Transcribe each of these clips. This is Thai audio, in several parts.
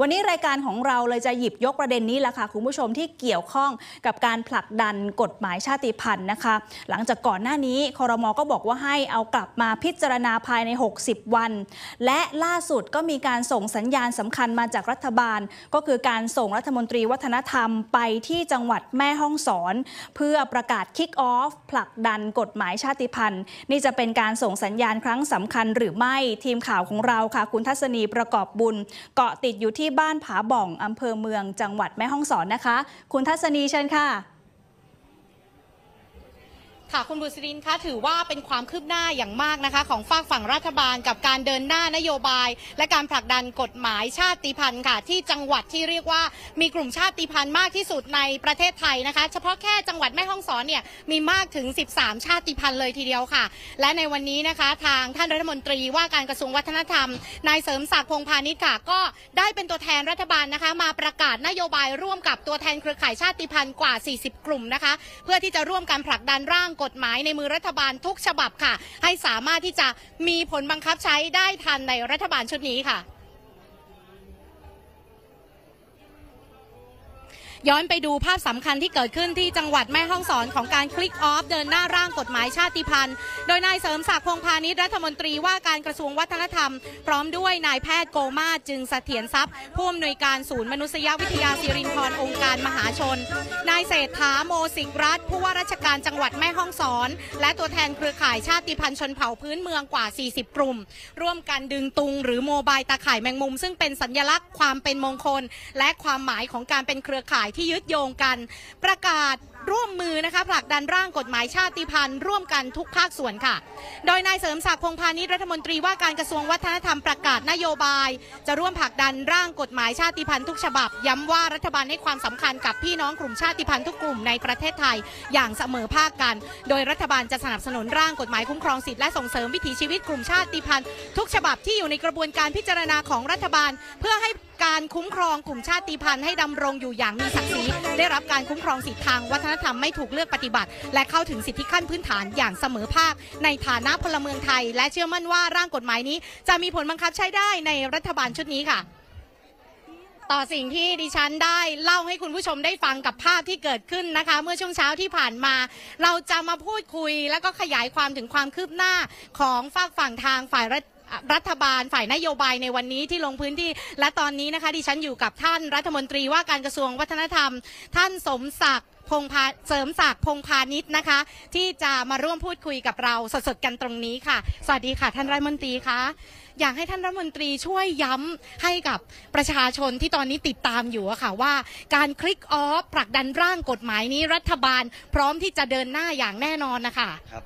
วันนี้รายการของเราเลยจะหยิบยกประเด็นนี้แหละค่ะคุณผู้ชมที่เกี่ยวข้องกับการผลักดันกฎหมายชาติพันธุ์นะคะ หลังจากก่อนหน้านี้คอรมอก็บอกว่าให้เอากลับมาพิจารณาภายใน 60 วัน และล่าสุดก็มีการส่งสัญญาณสำคัญมาจากรัฐบาล ก็คือการส่งรัฐมนตรีวัฒนธรรมไปที่จังหวัดแม่ฮ่องสอน เพื่อประกาศคิกออฟผลักดันกฎหมายชาติพันธุ์ นี่จะเป็นการส่งสัญญาณครั้งสำคัญหรือไม่ทีมข่าวของเราค่ะ คุณทัศนีประกอบบุญเกาะติดอยู่ที่ที่บ้านผาบ่องอำเภอเมืองจังหวัดแม่ฮ่องสอนนะคะ คุณทัศนีเชิญค่ะ ค่ะคุณบุษรินคะถือว่าเป็นความคืบหน้าอย่างมากนะคะ ของฝากฝั่งรัฐบาลกับการเดินหน้านโยบาย และการผลักดันกฎหมายชาติพันธุ์ค่ะ ที่จังหวัดที่เรียกว่ามีกลุ่มชาติพันธุ์มากที่สุดในประเทศไทยนะคะ เฉพาะแค่จังหวัดแม่ฮ่องสอนเนี่ยมีมากถึง 13 ชาติพันธุ์เลยทีเดียวค่ะ และในวันนี้นะคะ ทางท่านรัฐมนตรีว่าการกระทรวงวัฒนธรรมนายเสริมศักดิ์พงพาณิชย์ค่ะ ก็ได้เป็นตัวแทนรัฐบาลนะคะ มาประกาศนโยบายร่วมกับตัวแทนเครือข่ายชาติพันธุ์กว่า 40 กลุ่มนะคะ เพื่อที่จะร่วมกันผลักดันร่างกฎหมายในมือรัฐบาลทุกฉบับค่ะ ให้สามารถที่จะมีผลบังคับใช้ได้ทันในรัฐบาลชุดนี้ค่ะ ย้อนไปดูภาพสำคัญที่เกิดขึ้นที่จังหวัดแม่ฮ่องสอนของการคลิกออฟเดินหน้าร่างกฎหมายชาติพันธุ์ โดยนายเสริมศักดิ์พงพาณิชย์รัฐมนตรีว่าการกระทรวงวัฒนธรรม พร้อมด้วยนายแพทย์โกมาจึงเสถียรทรัพย์ ผู้อำนวยการศูนย์มนุษยวิทยาสิรินทรองค์การมหาชน นายเศรษฐาโมสิกรัฐผู้ว่าราชการจังหวัดแม่ฮ่องสอน และตัวแทนเครือข่ายชาติพันธุ์ชนเผ่าพื้นเมืองกว่า 40 กลุ่ม ร่วมกันดึงตุงหรือโมบายตาข่ายแมงมุม ซึ่งเป็นสัญลักษณ์ความเป็นมงคล และความหมายของการเป็นเครือข่ายที่ยึดโยงกัน ประกาศร่วมมือนะคะผลักดันร่างกฎหมายชาติพันธุ์ร่วมกันทุกภาคส่วนค่ะ โดยนายเสริมศักดิ์พงพาณิชย์รัฐมนตรีว่าการกระทรวงวัฒนธรรมประกาศนโยบาย จะร่วมผลักดันร่างกฎหมายชาติพันธุ์ทุกฉบับ ย้ำว่ารัฐบาลให้ความสำคัญกับพี่น้องกลุ่มชาติพันธุ์ทุกกลุ่มในประเทศไทยอย่างเสมอภาคกัน โดยรัฐบาลจะสนับสนุนร่างกฎหมายคุ้มครองสิทธิและส่งเสริมวิถีชีวิตกลุ่มชาติพันธุ์ทุกฉบับที่อยู่ในกระบวนการพิจารณาของรัฐบาล เพื่อให้ การคุ้มครองกลุ่มชาติพันธุ์ให้ดำรงอยู่อย่างมีศักดิ์ศรีได้รับการคุ้มครองสิทธิทางวัฒนธรรมไม่ถูกเลือกปฏิบัติ และเข้าถึงสิทธิขั้นพื้นฐานอย่างเสมอภาค ในฐานะพลเมืองไทย และเชื่อมั่นว่าร่างกฎหมายนี้ จะมีผลบังคับใช้ได้ในรัฐบาลชุดนี้ค่ะ ต่อสิ่งที่ดิฉันได้เล่าให้คุณผู้ชมได้ฟังกับภาพที่เกิดขึ้นนะคะ เมื่อช่วงเช้าที่ผ่านมา เราจะมาพูดคุย แล้วก็ขยายความถึงความคืบหน้าของฝากฝั่งทางฝ่ายรัฐ รัฐบาลฝ่ายนโยบายในวันนี้ที่ลงพื้นที่ และตอนนี้นะคะดิฉันอยู่กับท่านรัฐมนตรีว่าการกระทรวงวัฒนธรรม ท่านสมศักดิ์พงพาเสริมศักดิ์พงพาณิชย์นะคะ ที่จะมาร่วมพูดคุยกับเราสดๆกันตรงนี้ค่ะ สวัสดีค่ะ ท่านรัฐมนตรีคะอยากให้ท่านรัฐมนตรีช่วยย้ำให้กับประชาชนที่ตอนนี้ติดตามอยู่อะค่ะว่าการคลิกออฟผลักดันร่างกฎหมายนี้รัฐบาล พร้อมที่จะเดินหน้าอย่างแน่นอนนะคะครับ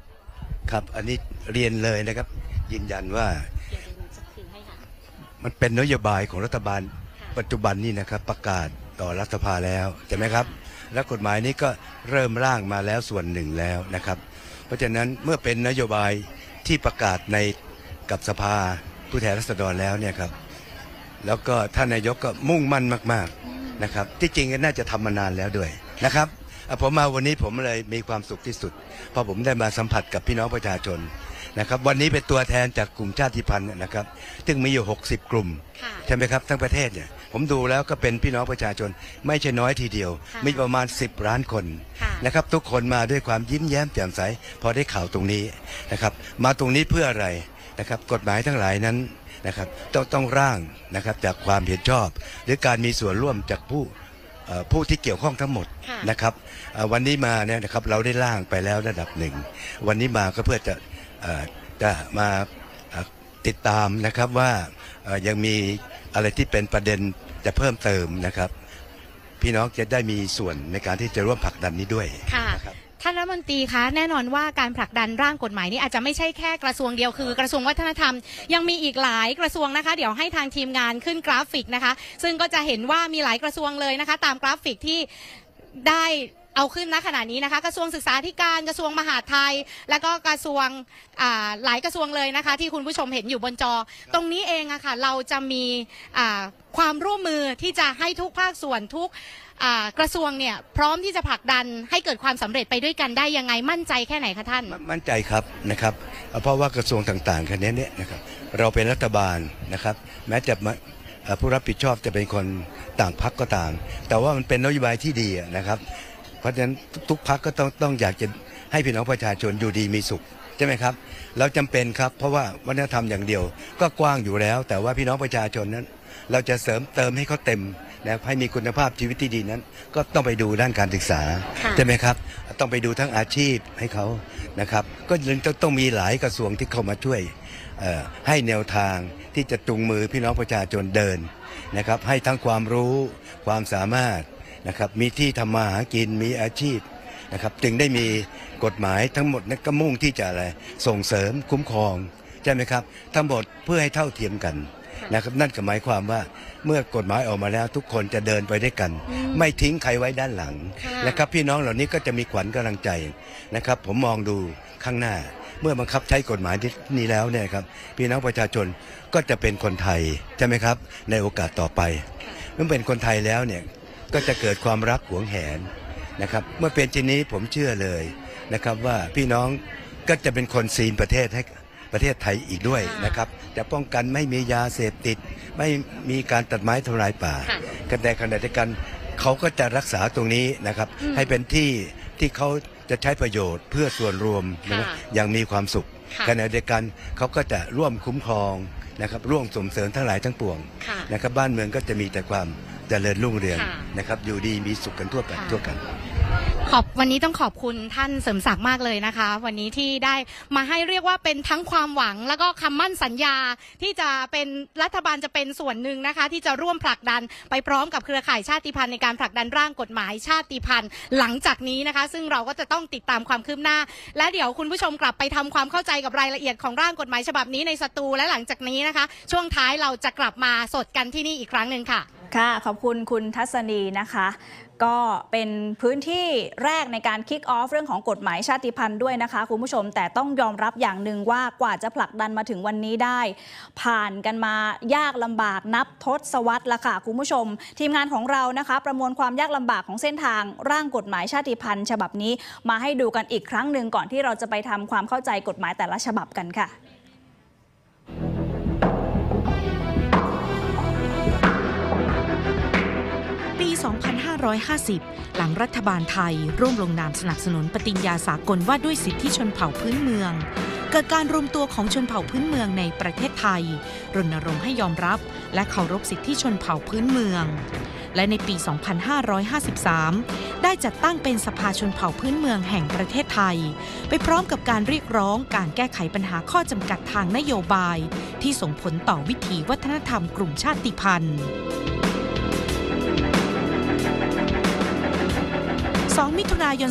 ครับอันนี้เรียนเลยนะครับ ยืนยันว่า มันเป็นนโยบายของรัฐบาล ปัจจุบันนี้นะครับประกาศต่อรัฐสภาแล้วใช่ไหมครับ และกฎหมายนี้ก็เริ่มร่างมาแล้วส่วนหนึ่งแล้วนะครับ เพราะฉะนั้นเมื่อเป็นนโยบายที่ประกาศในกับสภาผู้แทนราษฎรแล้วเนี่ยครับ แล้วก็ท่านนายกก็มุ่งมั่นมากๆนะครับ ที่จริงก็น่าจะทำมานานแล้วด้วยนะครับอะผมมาวันนี้ผมเลยมีความสุขที่สุดเพราะผมได้มาสัมผัสกับพี่น้องประชาชน นะครับวันนี้เป็นตัวแทนจากกลุ่มชาติพันธุ์นะครับ ซึ่งมีอยู่ 60 กลุ่มค่ะใช่ไหมครับทั้งประเทศเนี่ยผมดูแล้วก็เป็นพี่น้องประชาชน ไม่ใช่น้อยทีเดียวค่ะมีประมาณ 10ล้านคนค่ะนะครับทุกคนมาด้วยความยิ้มแย้มแจ่มใส พอได้ข่าวตรงนี้นะครับมาตรงนี้เพื่ออะไรนะครับกฎหมายทั้งหลายนั้นนะครับต้องต้องร่างนะครับจากความเห็นชอบ หรือการมีส่วนร่วมจากผู้เอ่อผู้ที่เกี่ยวข้องทั้งหมดค่ะนะครับเอ่อวันนี้มาเนี่ยนะครับเราได้ร่างไปแล้วระดับหนึ่ง วันนี้มาก็เพื่อจะเอ่อ จะมาเอ่อติดตามนะครับว่าเอ่อยังมีอะไรที่เป็นประเด็นจะเพิ่มเติมนะครับ พี่น้องจะได้มีส่วนในการที่จะร่วมผลักดันนี้ด้วยค่ะนะครับท่านรัฐมนตรีคะแน่นอนว่าการผลักดันร่างกฎหมายนี้อาจจะไม่ใช่แค่กระทรวงเดียวคือ กระทรวงวัฒนธรรมยังมีอีกหลายกระทรวงนะคะ เดี๋ยวให้ทางทีมงานขึ้นกราฟิกนะคะ ซึ่งก็จะเห็นว่ามีหลายกระทรวงเลยนะคะ ตามกราฟิกที่ได้ เอาขึ้นณขณะนี้นะคะ กระทรวงศึกษาธิการกระทรวงมหาดไทย แล้วก็กระทรวงอ่าหลายกระทรวงเลยนะคะ ที่คุณผู้ชมเห็นอยู่บนจอ ตรงนี้เองอะค่ะเราจะมีอ่าความร่วมมือที่จะให้ทุกภาคส่วนทุกอ่ากระทรวงเนี่ยพร้อมที่จะผลักดันให้เกิดความสำเร็จไปด้วยกันได้ยังไงมั่นใจแค่ไหนคะท่านมมั่นใจครับนะครับ เพราะว่ากระทรวงต่างๆคันนี้เนี่ยนะครับเราเป็นรัฐบาลนะครับ แม้จะมาเอ่อผู้รับผิดชอบจะเป็นคนต่างพักก็ต่าง แต่ว่ามันเป็นนโยบายที่ดีอะนะครับเพ ราะฉะนั้นทุกพักก็ต้องต้องอยากจะให้พี่น้องประชาชนอยู่ดีมีสุขใช่ไหมครับเราจำเป็นครับเพราะว่าวัฒนธรรมอย่างเดียว ก็กว้างอยู่แล้ว แต่ว่าพี่น้องประชาชนนั้น เราจะเสริมเติมให้เขาเต็มนะครับให้มีคุณภาพชีวิตที่ดีนั้น ก็ต้องไปดูด้านการศึกษาค่ะใช่ไหมครับ ต้องไปดูทั้งอาชีพให้เขานะครับ ก็เลยต้องต้องมีหลายกระทรวงที่เข้ามาช่วยเอ่อให้แนวทางที่จะจูงมือพี่น้องประชาชนเดินนะครับ ให้ทั้งความรู้ความสามารถ นะครับมีที่ทำมาหากินมีอาชีพนะครับจึงได้มีกฎหมายทั้งหมดนั้นก็มุ่งที่จะอะไรส่งเสริมคุ้มครองใช่ไหมครับทั้งหมดเพื่อให้เท่าเทียมกันนะครับนั่นก็หมายความว่าเมื่อกฎหมายออกมาแล้วทุกคนจะเดินไปด้วยกัน ไม่ทิ้งใครไว้ด้านหลังค่ะนะครับพี่น้องเหล่านี้ก็จะมีขวัญกำลังใจนะครับผมมองดูข้างหน้า เมื่อบังคับใช้กฎหมายนี้แล้วเนี่ยครับพี่น้องประชาชนก็จะเป็นคนไทยใช่ไหมครับในโอกาสต่อไปเมื่อเป็นคนไทยแล้วเนี่ย ก็จะเกิดความรักหวงแหนนะครับ เมื่อเป็นเช่นนี้ผมเชื่อเลยนะครับว่าพี่น้องก็จะเป็นคนซีนประเทศให้ประเทศไทยอีกด้วยนะครับจะป้องกันไม่มียาเสพติด ไม่มีการตัดไม้ทำลายป่าค่ะกันแต่ขณะเดียวกันเขาก็จะรักษาตรงนี้นะครับอืมให้เป็นที่ที่เขาจะใช้ประโยชน์เพื่อส่วนรวมค่ะนะอย่างมีความสุขค่ะขณะเดียวกันเขาก็จะร่วมคุ้มครองนะครับร่วมส่งเสริมทั้งหลายทั้งปวงค่ะนะครับบ้านเมืองก็จะมีแต่ความ เจริญรุ่งเรืองค่ะ นะครับ อยู่ดีมีสุขกันทั่วไปค่ะทั่วกัน ขอบวันนี้ต้องขอบคุณท่านเสริมศักดิ์มากเลยนะคะ วันนี้ที่ได้มาให้เรียกว่าเป็นทั้งความหวัง แล้วก็คำมั่นสัญญาที่จะเป็นรัฐบาลจะเป็นส่วนหนึ่งนะคะ ที่จะร่วมผลักดันไปพร้อมกับเครือข่ายชาติพันธุ์ในการผลักดันร่างกฎหมายชาติพันธุ์หลังจากนี้นะคะ ซึ่งเราก็จะต้องติดตามความคืบหน้า และเดี๋ยวคุณผู้ชมกลับไปทำความเข้าใจกับรายละเอียดของร่างกฎหมายฉบับนี้ในสตูและหลังจากนี้นะคะ ช่วงท้ายเราจะกลับมาสดกันที่นี่อีกครั้งหนึ่งค่ะ ค่ะ ขอบคุณคุณทัศนีนะคะ ก็เป็นพื้นที่แรกในการคิกออฟเรื่องของกฎหมายชาติพันธุ์ด้วยนะคะ คุณผู้ชมแต่ต้องยอมรับอย่างหนึ่งว่ากว่าจะผลักดันมาถึงวันนี้ได้ ผ่านกันมายากลำบากนับทศวรรษละค่ะ คุณผู้ชม ทีมงานของเรานะคะ ประมวลความยากลำบากของเส้นทางร่างกฎหมายชาติพันธุ์ ฉบับนี้มาให้ดูกันอีกครั้งหนึ่งก่อนที่เราจะไปทำความเข้าใจกฎหมายแต่ละฉบับกันค่ะ 2550 หลังรัฐบาลไทยร่วมลงนามสนับสนุนปฏิญญาสากลว่าด้วยสิทธิชนเผ่าพื้นเมือง เกิดการรวมตัวของชนเผ่าพื้นเมืองในประเทศไทย รณรงค์ให้ยอมรับ และเคารพสิทธิชนเผ่าพื้นเมือง และในปี 2553 ได้จัดตั้งเป็นสภาชนเผ่าพื้นเมืองแห่งประเทศไทย ไปพร้อมกับการเรียกร้องการแก้ไขปัญหาข้อจำกัดทางนโยบาย ที่ส่งผลต่อวิถีวัฒนธรรมกลุ่มชาติพันธุ์ มิถุนายน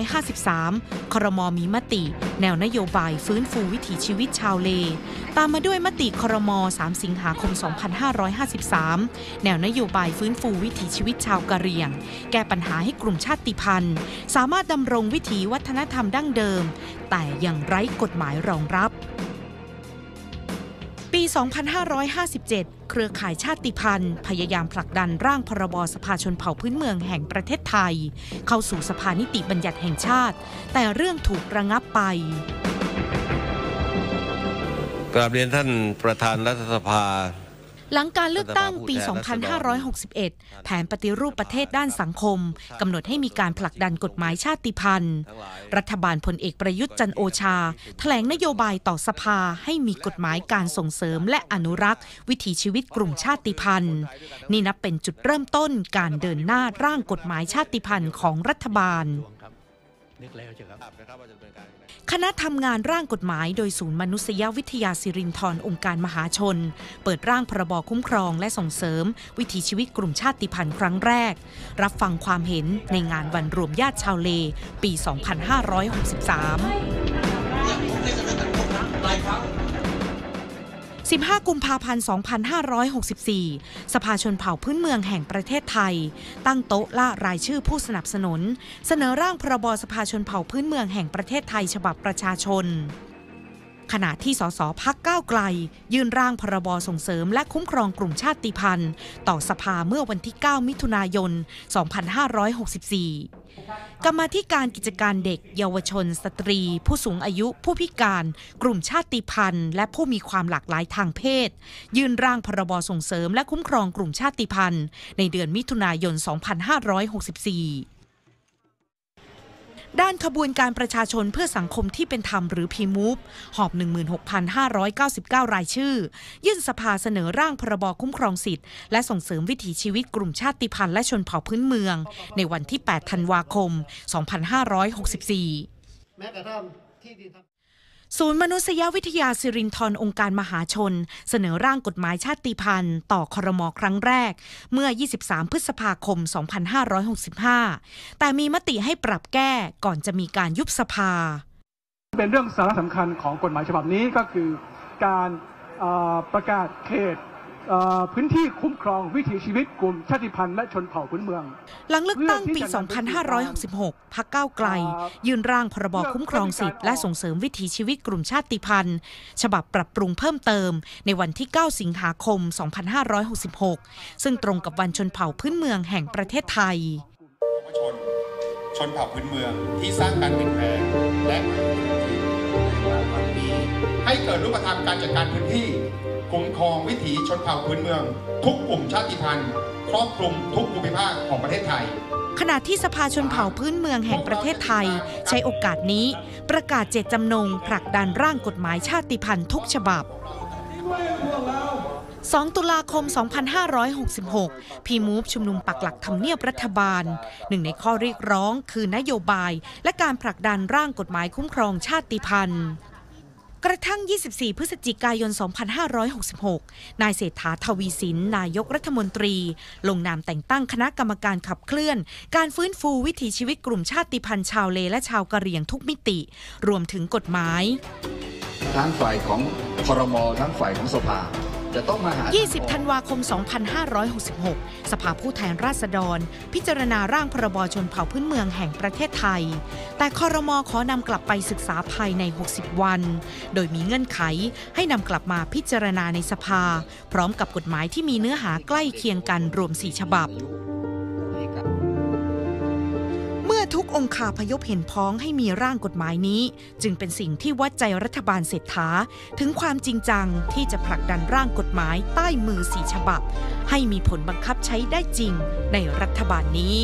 2553 ครมมีมติ แนวนโยบายฟื้นฟูวิถีชีวิตชาวเล ตามมาด้วยมติครม 3 สิงหาคม 2553 แนวนโยบายฟื้นฟูวิถีชีวิตชาวกะเหรี่ยง แก้ปัญหาให้กลุ่มชาติพันธุ์ สามารถดำรงวิถีวัฒนธรรมดั้งเดิม แต่ยังไร้กฎหมายรองรับ ปี 2557 เครือข่ายชาติพันธุ์ พยายามผลักดันร่างพรบสภาชนเผ่าพื้นเมืองแห่งประเทศไทย เข้าสู่สภานิติบัญญัติแห่งชาติ แต่เรื่องถูกระงับไปกราบเรียนท่านประธานรัฐสภา หลังการเลือกตั้งปีรัฐบาลผู้แทนราษฎร2561 แผนปฏิรูปประเทศด้านสังคมกำหนดให้มีการผลักดันกฎหมายชาติพันธุ์ รัฐบาลพลเอกประยุทธ์จันทร์โอชา แถลงนโยบายต่อสภาให้มีกฎหมายการส่งเสริมและอนุรักษ์ วิถีชีวิตกลุ่มชาติพันธุ์ นี่นับเป็นจุดเริ่มต้นการเดินหน้าร่างกฎหมายชาติพันธุ์ของรัฐบาล คณะทำงานร่างกฎหมายโดยศูนย์มนุษยวิทยาสิรินธรองค์การมหาชน เปิดร่างพรบคุ้มครองและส่งเสริม วิถีชีวิตกลุ่มชาติพันธุ์ครั้งแรก รับฟังความเห็นในงานวันรวมญาติชาวเล ปี 2563 15 กุมภาพันธ์ 2564 สภาชนเผ่าพื้นเมืองแห่งประเทศไทย ตั้งโต๊ะล่ารายชื่อผู้สนับสนุน เสนอร่างพรบสภาชนเผ่าพื้นเมืองแห่งประเทศไทยฉบับประชาชน ขณะที่สสพักก้าวไกล ยื่นร่างพรบส่งเสริมและคุ้มครองกลุ่มชาติพันธุ์ ต่อสภาเมื่อวันที่ 9 มิถุนายน 2564 กรรมธิการกิจการเด็ก เยาวชน สตรี ผู้สูงอายุ ผู้พิการ กลุ่มชาติพันธุ์ และผู้มีความหลากหลายทางเพศ ยื่นร่างพรบส่งเสริมและคุ้มครองกลุ่มชาติพันธุ์ ในเดือนมิถุนายน 2564 ด้านขบวนการประชาชนเพื่อสังคมที่เป็นธรรมหรือพีมูฟหอบ 16,599 รายชื่อ ยื่นสภาเสนอร่างพรบคุ้มครองสิทธิ์ และส่งเสริมวิถีชีวิตกลุ่มชาติพันธุ์และชนเผ่าพื้นเมือง ในวันที่ 8 ธันวาคม 2564 ศูนย์มนุษยวิทยาสิรินทรองค์การมหาชน เสนอร่างกฎหมายชาติพันธุ์ ต่อครมครั้งแรก เมื่อ 23 พฤษภาคม 2565 แต่มีมติให้ปรับแก้ก่อนจะมีการยุบสภา เป็นเรื่องสาระสำคัญของกฎหมายฉบับนี้ก็คือการประกาศเขต พื้นที่คุ้มครองวิถีชีวิตกลุ่มชาติพันธุ์และชนเผ่าพื้นเมือง หลังเลือกตั้งปี 2566 พักก้าวไกล ยื่นร่างพรบคุ้มครองสิทธิ์และส่งเสริมวิถีชีวิตกลุ่มชาติพันธุ์ ฉบับปรับปรุงเพิ่มเติม ในวันที่ 9 สิงหาคม 2566 ซึ่งตรงกับวันชนเผ่าพื้นเมืองแห่งประเทศไทยเยาวชนชนเผ่าพื้นเมืองที่สร้างการเปลี่ยนแปลงและ ให้เกิดรูปธรรมการจัดการพื้นที่คุ้มครองวิถีชนเผ่าพื้นเมือง ทุกกลุ่มชาติพันธุ์ ครอบคลุมทุกภูมิภาคของประเทศไทยขณะที่สภาชนเผ่าพื้นเมืองแห่งประเทศไทย ใช้โอกาสนี้ประกาศเจตจำนงผลักดันร่างกฎหมายชาติพันธุ์ทุกฉบับ 2 ตุลาคม 2566 พีมูฟชุมนุมปักหลักทำเนียบรัฐบาล หนึ่งในข้อเรียกร้องคือนโยบาย และการผลักดันร่างกฎหมายคุ้มครองชาติพันธุ์ กระทั่ง 24 พฤศจิกายน 2566 นายเศรษฐาทวีสิน นายกรัฐมนตรี ลงนามแต่งตั้งคณะกรรมการขับเคลื่อน การฟื้นฟูวิถีชีวิตกลุ่มชาติพันธุ์ชาวเลและชาวกะเหรี่ยงทุกมิติ รวมถึงกฎหมาย ทั้งฝ่ายของครมทั้งฝ่ายของสภา จะต้องมาหา20 ธันวาคม 2566 สภาผู้แทนราษฎร พิจารณาร่างพรบชนเผ่าพื้นเมืองแห่งประเทศไทย แต่คอรมอขอนำกลับไปศึกษาภายใน 60 วัน โดยมีเงื่อนไขให้นำกลับมาพิจารณาในสภา พร้อมกับกฎหมายที่มีเนื้อหาใกล้เคียงกันรวม 4 ฉบับ อทุกองคาพยพเห็นพ้องให้มีร่างกฎหมายนี้ จึงเป็นสิ่งที่วัดใจรัฐบาลเศรษฐา ถึงความจริงจังที่จะผลักดันร่างกฎหมายใต้มือสีฉบับ ให้มีผลบังคับใช้ได้จริงในรัฐบาลนี้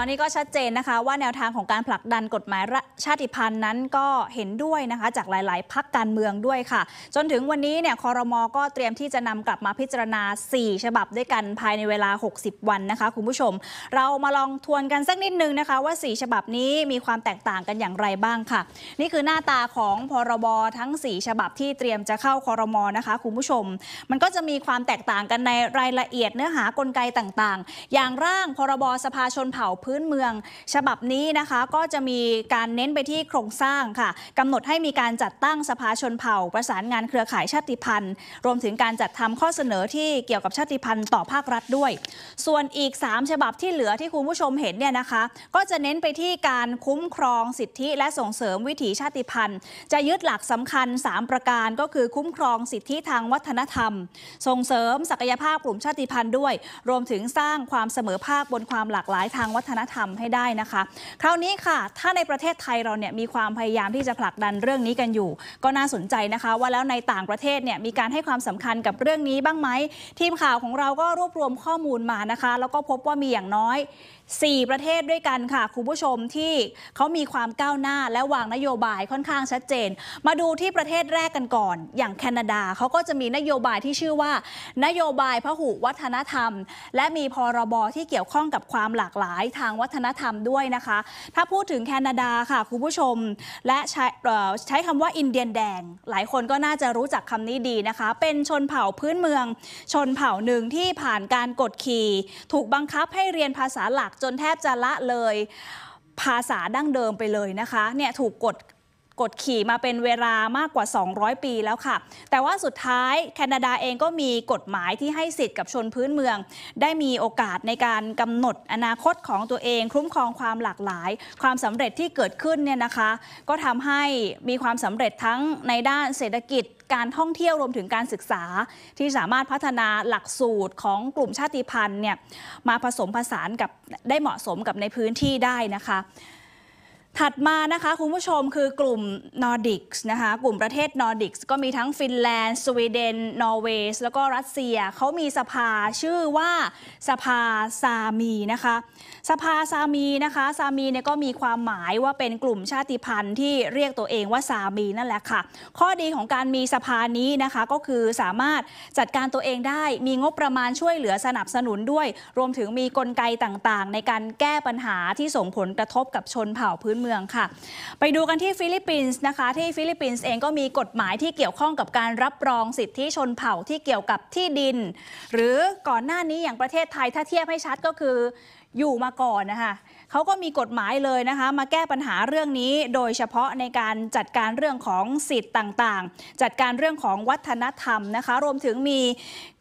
ตอนนี้ก็ชัดเจนนะคะ ว่าแนวทางของการผลักดันกฎหมายชาติพันธุ์นั้นก็เห็นด้วยนะคะ จากหลาย ๆ พักการเมืองด้วยค่ะ จนถึงวันนี้เนี่ยคอรมอก็เตรียมที่จะนำกลับมาพิจารณา 4 ฉบับด้วยกันภายในเวลา 60 วันนะคะ คุณผู้ชม เรามาลองทวนกันสักนิดนึงนะคะ ว่า 4 ฉบับนี้มีความแตกต่างกันอย่างไรบ้างค่ะ นี่คือหน้าตาของพรบทั้ง 4 ฉบับที่เตรียมจะเข้าคอรมอนะคะ คุณผู้ชม มันก็จะมีความแตกต่างกันในรายละเอียดเนื้อหากลไกต่าง ๆ อย่างร่างพรบสภาชนเผ่าพื้นเมือง ฉบับนี้นะคะก็จะมีการเน้นไปที่โครงสร้างค่ะกำหนดให้มีการจัดตั้งสภาชนเผ่า ประสานงานเครือข่ายชาติพันธุ์ รวมถึงการจัดทำข้อเสนอที่เกี่ยวกับชาติพันธุ์ต่อภาครัฐด้วย ส่วนอีก 3 ฉบับที่เหลือที่คุณผู้ชมเห็นเนี่ยนะคะ ก็จะเน้นไปที่การคุ้มครองสิทธิและส่งเสริมวิถีชาติพันธุ์ จะยึดหลักสำคัญ 3 ประการก็คือคุ้มครองสิทธิทางวัฒนธรรม ส่งเสริมศักยภาพกลุ่มชาติพันธุ์ด้วย รวมถึงสร้างความเสมอภาคบนความหลากหลายทางวัฒนธรรมให้ได้นะคะ คราวนี้ค่ะ ถ้าในประเทศไทยเราเนี่ยมีความพยายามที่จะผลักดันเรื่องนี้กันอยู่ ก็น่าสนใจนะคะ ว่าแล้วในต่างประเทศเนี่ยมีการให้ความสำคัญกับเรื่องนี้บ้างไหมทีมข่าวของเราก็รวบรวมข้อมูลมานะคะ แล้วก็พบว่ามีอย่างน้อย 4 ประเทศด้วยกันค่ะ คุณผู้ชมที่เขามีความก้าวหน้าและวางนโยบายค่อนข้างชัดเจน มาดูที่ประเทศแรกกันก่อน อย่างแคนาดาเขาก็จะมีนโยบายที่ชื่อว่า นโยบายพหุวัฒนธรรม และมีพรบที่เกี่ยวข้องกับความหลากหลายทางวัฒนธรรมด้วยนะคะ ถ้าพูดถึงแคนาดาค่ะ คุณผู้ชม และใช้ใช้คำว่าอินเดียนแดง หลายคนก็น่าจะรู้จักคำนี้ดีนะคะ เป็นชนเผ่าพื้นเมือง ชนเผ่าหนึ่งที่ผ่านการกดขี่ ถูกบังคับให้เรียนภาษาหลักจนแทบจะละเลยภาษาดั้งเดิมไปเลยนะคะเนี่ยถูกกด กดขี่มาเป็นเวลามากกว่า 200 ปีแล้วค่ะ แต่ว่าสุดท้ายแคนาดาเองก็มีกฎหมายที่ให้สิทธิ์กับชนพื้นเมือง ได้มีโอกาสในการกำหนดอนาคตของตัวเอง คุ้มครองความหลากหลาย ความสำเร็จที่เกิดขึ้นเนี่ยนะคะ ก็ทำให้มีความสำเร็จทั้งในด้านเศรษฐกิจการท่องเที่ยวรวมถึงการศึกษาที่สามารถพัฒนาหลักสูตรของกลุ่มชาติพันธุ์เนี่ยมาผสมผสานกับได้เหมาะสมกับในพื้นที่ได้นะคะ ถัดมานะคะคุณผู้ชมคือกลุ่มนอร์ดิกส์นะคะกลุ่มประเทศนอร์ดิกส์ก็มีทั้งฟินแลนด์ สวีเดน นอร์เวย์แล้วก็รัสเซียเขามีสภาชื่อว่าสภาซามีนะคะสภาซามีนะคะซามีเนี่ยก็มีความหมายว่าเป็นกลุ่มชาติพันธุ์ที่เรียกตัวเองว่าซามีนั่นแหละค่ะ ข้อดีของการมีสภานี้นะคะก็คือสามารถจัดการตัวเองได้มีงบประมาณช่วยเหลือสนับสนุนด้วย รวมถึงมีกลไกต่างๆ ในการแก้ปัญหาที่ส่งผลกระทบกับชนเผ่าพื้นเมืองค่ะ ไปดูกันที่ฟิลิปปินส์นะคะ ที่ฟิลิปปินส์เองก็มีกฎหมายที่เกี่ยวข้องกับการรับรองสิทธิชนเผ่าที่เกี่ยวกับที่ดิน หรือก่อนหน้านี้อย่างประเทศไทยถ้าเทียบให้ชัดก็คืออยู่มาก่อนนะคะเขาก็มีกฎหมายเลยนะคะ มาแก้ปัญหาเรื่องนี้ โดยเฉพาะในการจัดการเรื่องของสิทธิ์ต่างๆ จัดการเรื่องของวัฒนธรรมนะคะ รวมถึงมี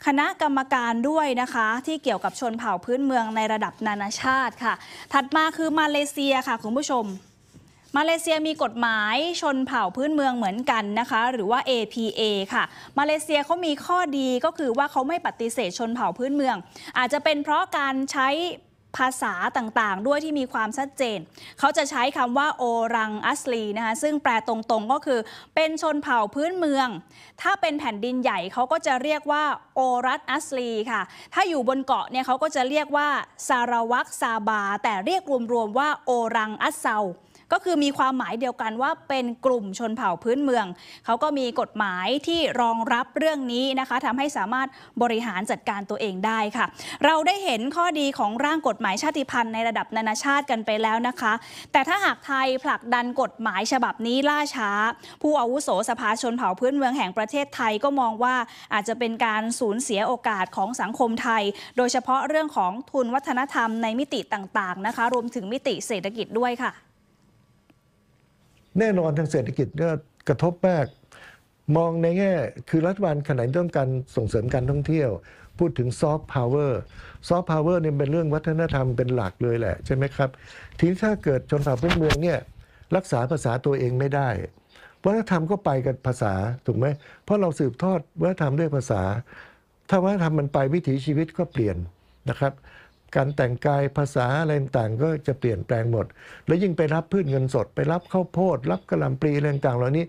คณะกรรมการด้วยนะคะ ที่เกี่ยวกับชนเผ่าพื้นเมืองในระดับนานาชาติค่ะ ถัดมาคือมาเลเซียค่ะคุณผู้ชม มาเลเซียมีกฎหมายชนเผ่าพื้นเมืองเหมือนกันนะคะ หรือว่า APA ค่ะ มาเลเซียเขามีข้อดีก็คือว่าเขาไม่ปฏิเสธชนเผ่าพื้นเมือง อาจจะเป็นเพราะการใช้ ภาษาต่างๆ ด้วยที่มีความชัดเจน เขาจะใช้คำว่าโอรังอัสลีนะคะซึ่งแปลตรงๆก็คือ เป็นชนเผ่าพื้นเมือง ถ้าเป็นแผ่นดินใหญ่เขาก็จะเรียกว่าโอรัตอัสลีค่ะ ถ้าอยู่บนเกาะเนี่ยเขาก็จะเรียกว่าซาราวักซาบา แต่เรียกรวมๆว่าโอรังอัสเซาก็คือมีความหมายเดียวกันว่าเป็นกลุ่มชนเผ่าพื้นเมือง เขาก็มีกฎหมายที่รองรับเรื่องนี้นะคะทำให้สามารถบริหารจัดการตัวเองได้ค่ะ เราได้เห็นข้อดีของร่างกฎหมายชาติพันธุ์ในระดับนานาชาติกันไปแล้วนะคะ แต่ถ้าหากไทยผลักดันกฎหมายฉบับนี้ล่าช้า ผู้อาวุโสสภาชนเผ่าพื้นเมืองแห่งประเทศไทยก็มองว่าอาจจะเป็นการสูญเสียโอกาสของสังคมไทย โดยเฉพาะเรื่องของทุนวัฒนธรรมในมิติต่างๆนะคะ รวมถึงมิติเศรษฐกิจด้วยค่ะ แน่นอนทางเศรษฐกิจก็กระทบมาก มองในแง่ คือรัฐบาลขณะต้องการส่งเสริมการท่องเที่ยว พูดถึงซอฟต์พาวเวอร์ ซอฟต์พาวเวอร์เนี่ยเป็นเรื่องวัฒนธรรมเป็นหลักเลยแหละใช่ไหมครับ ทีนี้ถ้าเกิดชนเผ่าพื้นเมืองเนี่ยรักษาภาษาตัวเองไม่ได้ วัฒนธรรมก็ไปกับภาษาถูกไหมเพราะเราสืบทอดวัฒนธรรมด้วยภาษา ถ้าวัฒนธรรมมันไปวิถีชีวิตก็เปลี่ยนนะครับ การแต่งกายภาษาอะไรต่างๆก็จะเปลี่ยนแปลงหมด แล้วยิ่งไปรับพืชเงินสด ไปรับข้าวโพด รับกะหล่ำปลีอะไรต่างเหล่านี้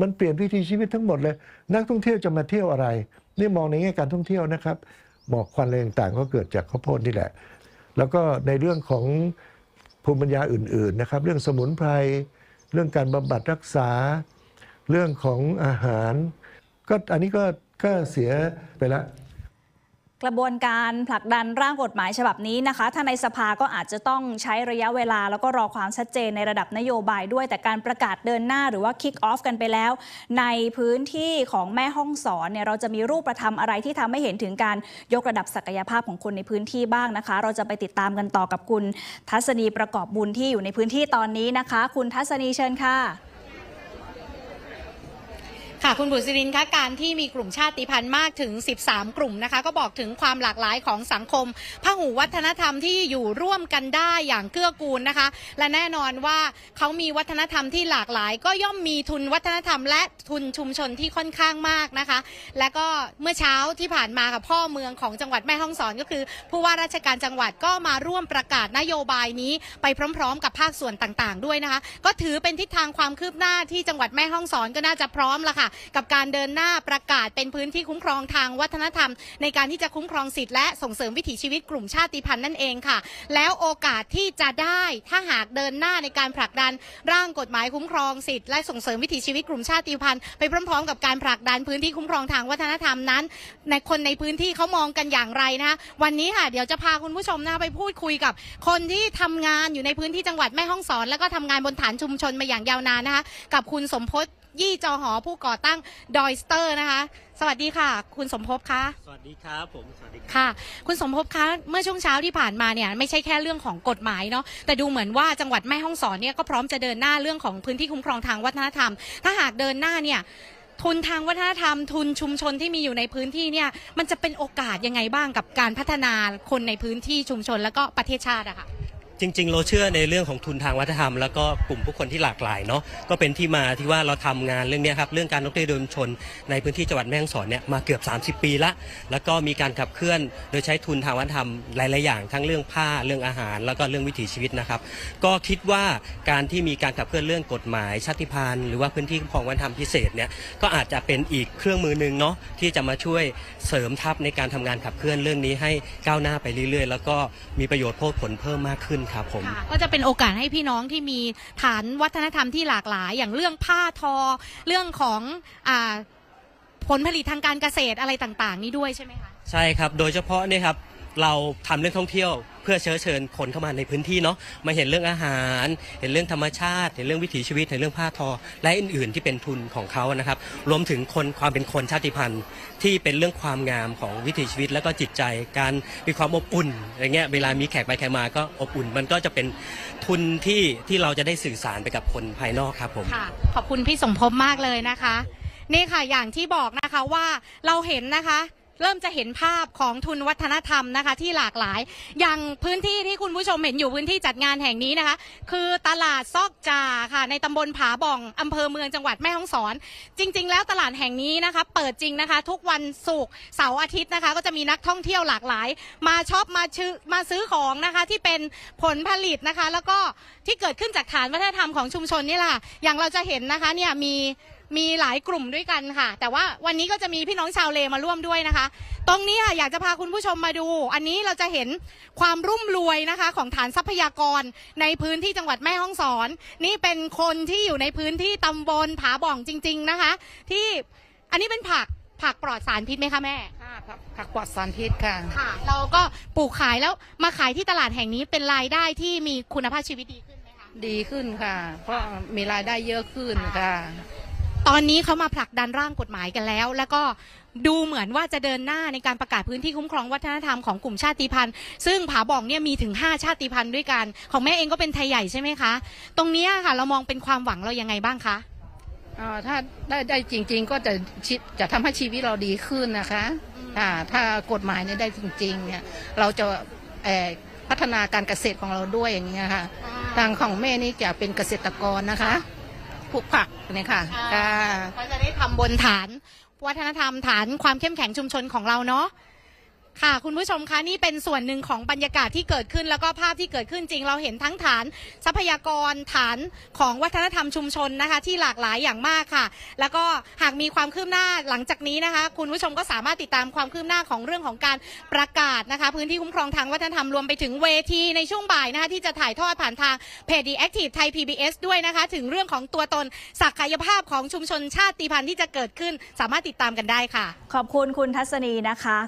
มันเปลี่ยนวิถีชีวิตทั้งหมดเลย นักท่องเที่ยวจะมาเที่ยวอะไร นี่มองในแง่การท่องเที่ยวนะครับ หมอกควันอะไรต่างๆ ก็เกิดจากข้าวโพดนี่แหละ แล้วก็ในเรื่องของภูมิปัญญาอื่น ๆนะครับ เรื่องสมุนไพรเรื่องการบำบัดรักษา เรื่องของอาหาร ก็อันนี้ก็ก็เสียไปแล้ว กระบวนการผลักดันร่างกฎหมายฉบับนี้นะคะถ้าในสภาก็อาจจะต้องใช้ระยะเวลา แล้วก็รอความชัดเจนในระดับนโยบายด้วย แต่การประกาศเดินหน้าหรือว่า kick off กันไปแล้ว ในพื้นที่ของแม่ห้องสอนเนี่ยเราจะมีรูปธรรมอะไรที่ทำให้เห็นถึงการยกระดับศักยภาพของคนในพื้นที่บ้างนะคะ เราจะไปติดตามกันต่อกับคุณทัศนีประกอบบุญที่อยู่ในพื้นที่ตอนนี้นะคะ คุณทัศนีเชิญค่ะ ค่ะคุณบุษรินคะการที่มีกลุ่มชาติพันธุ์มากถึง 13 กลุ่มนะคะ ก็บอกถึงความหลากหลายของสังคมพหูวัฒนธรรมที่อยู่ร่วมกันได้อย่างเกื้อกูลนะคะ และแน่นอนว่าเขามีวัฒนธรรมที่หลากหลาย ก็ย่อมมีทุนวัฒนธรรม และทุนชุมชนที่ค่อนข้างมากนะคะ และก็เมื่อเช้าที่ผ่านมากับพ่อเมืองของจังหวัดแม่ฮ่องสอนก็คือ ผู้ว่าราชการจังหวัดก็มาร่วมประกาศนโยบายนี้ไปพร้อม ๆ กับภาคส่วนต่างๆ ด้วยนะคะ ก็ถือเป็นทิศทางความคืบหน้าที่จังหวัดแม่ฮ่องสอนก็น่าจะพร้อมละค่ะกับการเดินหน้าประกาศเป็นพื้นที่คุ้มครองทางวัฒนธรรม ในการที่จะคุ้มครองสิทธิและส่งเสริมวิถีชีวิตกลุ่มชาติพันธุ์นั่นเองค่ะ แล้วโอกาสที่จะได้ถ้าหากเดินหน้าในการผลักดันร่างกฎหมายคุ้มครองสิทธิและส่งเสริมวิถีชีวิตกลุ่มชาติพันธุ์ไปพร้อมๆ กับการผลักดันพื้นที่คุ้มครองทางวัฒนธรรมนั้น ในคนในพื้นที่เขามองกันอย่างไรนะคะวันนี้ค่ะเดี๋ยวจะพาคุณผู้ชมนะไปพูดคุยกับ คนที่ทำงานอยู่ในพื้นที่จังหวัดแม่ฮ่องสอน แล้วก็ทำงานบนฐานชุมชนมาอย่างยาวนานนะคะกับคุณสมพศ ยี่จอหอผู้ก่อตั้งดอยสเตอร์นะคะ สวัสดีค่ะ คุณสมภพคะสวัสดีครับผมสวัสดีครับค่ะ คุณสมภพคะเมื่อช่วงเช้าที่ผ่านมาเนี่ยไม่ใช่แค่เรื่องของกฎหมายเนาะแต่ดูเหมือนว่าจังหวัดแม่ฮ่องสอนเนี่ยก็พร้อมจะเดินหน้าเรื่องของพื้นที่คุ้มครองทางวัฒนธรรม ถ้าหากเดินหน้าเนี่ยทุนทางวัฒนธรรม ทุนชุมชนที่มีอยู่ในพื้นที่เนี่ยมันจะเป็นโอกาสยังไงบ้างกับการพัฒนาคนในพื้นที่ชุมชน แล้วก็ประเทศชาติอะค่ะ จริง ๆ เราเชื่อในเรื่องของทุนทางวัฒนธรรม แล้วก็กลุ่มผู้คนที่หลากหลายเนาะก็เป็นที่มาที่ว่าเราทำงานเรื่องนี้ครับเรื่องการท่องเที่ยวเดินชน ในพื้นที่จังหวัดแม่ฮ่องสอนเนี่ยมาเกือบ 30 ปีละ แล้วก็มีการขับเคลื่อนโดยใช้ทุนทางวัฒนธรรมหลายๆอย่างทั้งเรื่องผ้าเรื่องอาหาร แล้วก็เรื่องวิถีชีวิตนะครับ ก็คิดว่าการที่มีการขับเคลื่อนเรื่องกฎหมายชาติพันธุ์หรือว่าพื้นที่คุ้มครองวัฒนธรรมพิเศษเนี่ยก็อาจจะเป็นอีกเครื่องมือหนึ่งเนาะที่จะมาช่วยเสริมทัพในการทำงานขับเคลื่อนเรื่องนี้ให้ก้าวหน้าไปเรื่อยๆ แล้วก็มีประโยชน์โพดผลเพิ่มมากขึ้นครับผม ค่ะก็จะเป็นโอกาสให้พี่น้องที่มีฐานวัฒนธรรมที่หลากหลาย อย่างเรื่องผ้าทอ เรื่องของอาผลผลิตทางการเกษตรอะไรต่าง ๆ นี่ด้วยใช่ไหมคะ ใช่ครับ โดยเฉพาะเนี่ยครับ เราทำเรื่องท่องเที่ยว เพื่อเชื้อเชิญคนเข้ามาในพื้นที่เนาะมาเห็นเรื่องอาหาร เห็นเรื่องธรรมชาติ เห็นเรื่องวิถีชีวิตเห็นเรื่องผ้าทอ และอื่นๆที่เป็นทุนของเขานะครับ รวมถึงคนความเป็นคนชาติพันธุ์ ที่เป็นเรื่องความงามของวิถีชีวิต แล้วก็จิตใจการมีความอบอุ่นอย่างเงี้ยเวลามีแขกไปแขกมาก็อบอุ่น มันก็จะเป็นทุนที่ที่เราจะได้สื่อสารไปกับคนภายนอกครับผมค่ะขอบคุณพี่สมภพมากเลยนะคะ นี่ค่ะอย่างที่บอกนะคะว่าเราเห็นนะคะ เริ่มจะเห็นภาพของทุนวัฒนธรรมนะคะ ที่หลากหลาย อย่างพื้นที่ที่คุณผู้ชมเห็นอยู่พื้นที่จัดงานแห่งนี้นะคะ คือตลาดซอกจาค่ะในตำบลผาบ่องอำเภอเมืองจังหวัดแม่ฮ่องสอน จริง ๆ แล้วตลาดแห่งนี้นะคะ เปิดจริงนะคะ ทุกวันศุกร์เสาร์อาทิตย์นะคะ ก็จะมีนักท่องเที่ยวหลากหลาย มาช็อปมาชื่อมาซื้อของนะคะที่เป็นผลผลิตนะคะ แล้วก็ที่เกิดขึ้นจากฐานวัฒนธรรมของชุมชนนี่แหละอย่างเราจะเห็นนะคะเนี่ยมี มีหลายกลุ่มด้วยกันค่ะ แต่ว่าวันนี้ก็จะมีพี่น้องชาวเลมาร่วมด้วยนะคะ ตรงนี้ค่ะอยากจะพาคุณผู้ชมมาดู อันนี้เราจะเห็นความรุ่มรวยนะคะ ของฐานทรัพยากรในพื้นที่จังหวัดแม่ฮ่องสอน นี่เป็นคนที่อยู่ในพื้นที่ตำบลผาบ่องจริง ๆนะคะ ที่อันนี้เป็นผักผักปลอดสารพิษไหมคะแม่ค่ะผักผักปลอดสารพิษค่ะค่ะ เราก็ปลูกขายแล้วมาขายที่ตลาดแห่งนี้เป็นรายได้ที่มีคุณภาพชีวิตดีขึ้นไหมคะดีขึ้นค่ะ เพราะมีรายได้เยอะขึ้นค่ะ ตอนนี้เขามาผลักดันร่างกฎหมายกันแล้ว แล้วก็ดูเหมือนว่าจะเดินหน้าในการประกาศพื้นที่คุ้มครองวัฒนธรรมของกลุ่มชาติพันธุ์ ซึ่งผาบ่องเนี่ยมีถึง 5 ชาติพันธุ์ด้วยกัน ของแม่เองก็เป็นไทยใหญ่ใช่ไหมคะ ตรงเนี้ยค่ะเรามองเป็นความหวังเรายังไงบ้างคะอ่าถ้าได้ได้จริง ๆ ก็จะชิจะทำให้ชีวิตเราดีขึ้นนะคะค่ะถ้ากฎหมายเนี่ยได้จริงๆเนี่ยเราจะเอ่อพัฒนาการเกษตรของเราด้วยอย่างเงี้ยค่ะทางของแม่นี่จะเป็นเกษตรกรนะคะ ปลูกผักเนี่ยค่ะค่ะ ก็จะได้ทำบนฐาน วัฒนธรรมฐานความเข้มแข็งชุมชนของเราเนาะ ค่ะคุณผู้ชมคะนี่เป็นส่วนหนึ่งของบรรยากาศที่เกิดขึ้น แล้วก็ภาพที่เกิดขึ้นจริง เราเห็นทั้งฐานทรัพยากรฐานของวัฒนธรรมชุมชนนะคะ ที่หลากหลายอย่างมากค่ะ แล้วก็หากมีความคืบหน้าหลังจากนี้นะคะ คุณผู้ชมก็สามารถติดตามความคืบหน้าของเรื่องของการประกาศนะคะ พื้นที่คุ้มครองทางวัฒนธรรมรวมไปถึงเวทีในช่วงบ่ายนะคะที่จะถ่ายทอดผ่านทางเพจ The Active Thai PBS ด้วยนะคะ ถึงเรื่องของตัวตนศักยภาพของชุมชนชาติพันธุ์ที่จะเกิดขึ้น สามารถติดตามกันได้ค่ะ ขอบคุณคุณทัศนีนะคะ